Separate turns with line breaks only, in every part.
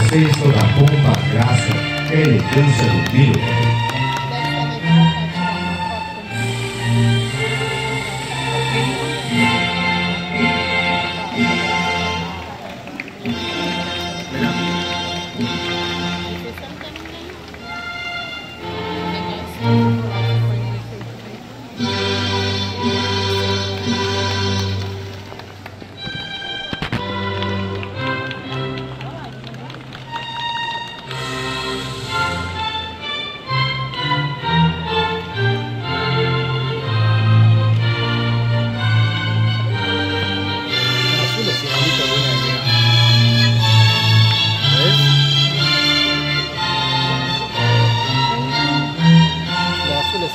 vocês toda a pompa, graça elegância do Piro.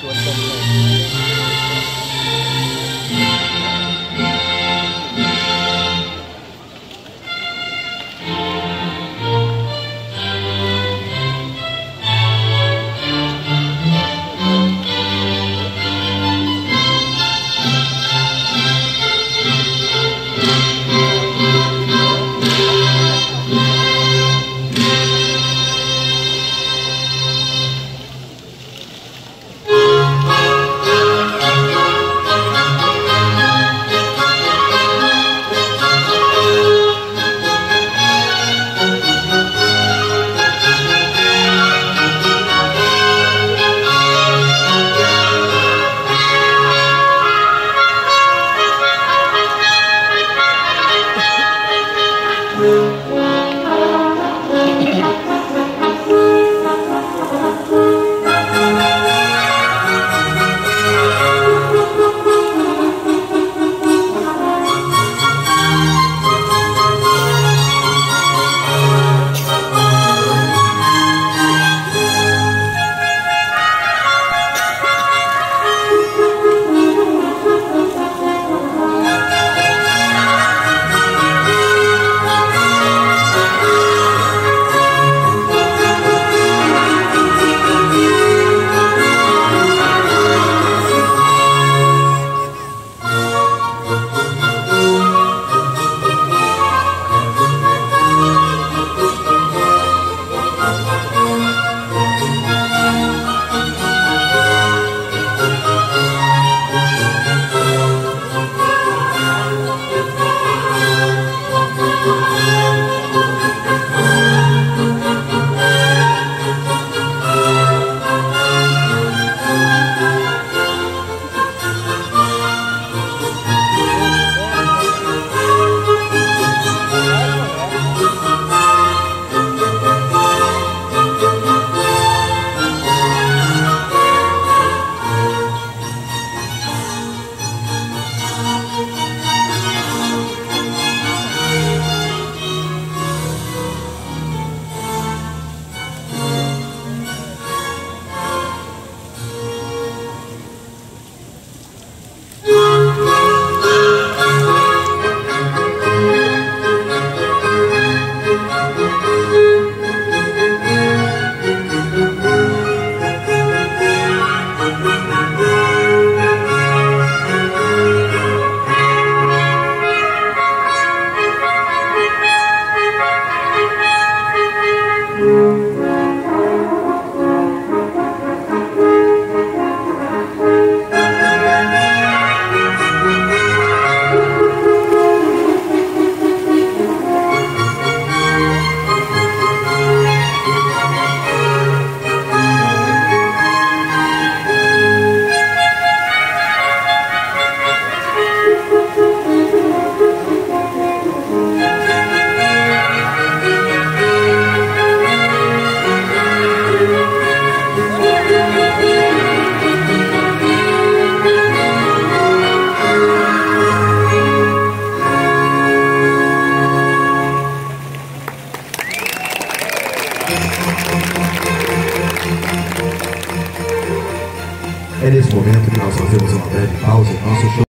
What's up?
É nesse momento que nós fazemos uma breve pausa nosso show.